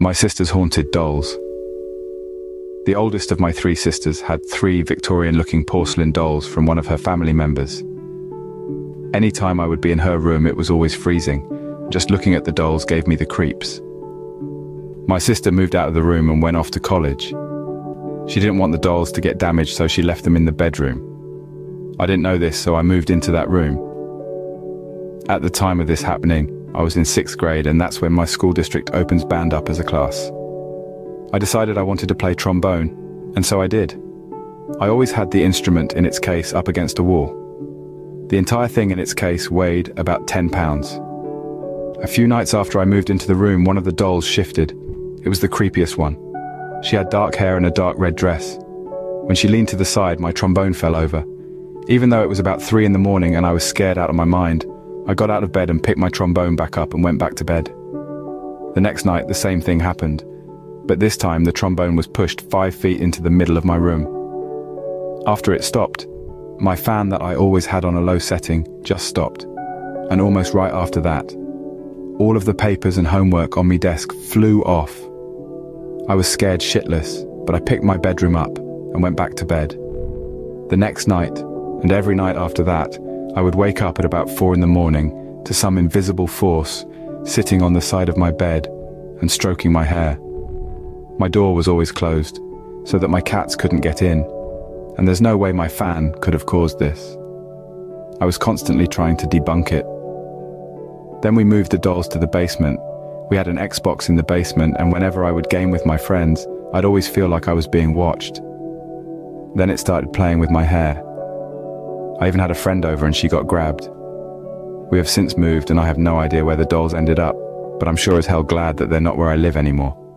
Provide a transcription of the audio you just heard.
My sister's haunted dolls. The oldest of my three sisters had three Victorian-looking porcelain dolls from one of her family members. Any time I would be in her room, it was always freezing. Just looking at the dolls gave me the creeps. My sister moved out of the room and went off to college. She didn't want the dolls to get damaged, so she left them in the bedroom. I didn't know this, so I moved into that room. At the time of this happening, I was in sixth grade and that's when my school district opens band up as a class. I decided I wanted to play trombone, and so I did. I always had the instrument in its case up against a wall. The entire thing in its case weighed about 10 pounds. A few nights after I moved into the room, one of the dolls shifted. It was the creepiest one. She had dark hair and a dark red dress. When she leaned to the side, my trombone fell over. Even though it was about three in the morning and I was scared out of my mind, I got out of bed and picked my trombone back up and went back to bed. The next night, the same thing happened, but this time the trombone was pushed five feet into the middle of my room. After it stopped, my fan that I always had on a low setting just stopped, and almost right after that, all of the papers and homework on my desk flew off. I was scared shitless, but I picked my bedroom up and went back to bed. The next night, and every night after that, I would wake up at about four in the morning to some invisible force sitting on the side of my bed and stroking my hair. My door was always closed, so that my cats couldn't get in, and there's no way my fan could have caused this. I was constantly trying to debunk it. Then we moved the dolls to the basement. We had an Xbox in the basement, and whenever I would game with my friends, I'd always feel like I was being watched. Then it started playing with my hair. I even had a friend over and she got grabbed. We have since moved and I have no idea where the dolls ended up, but I'm sure as hell glad that they're not where I live anymore.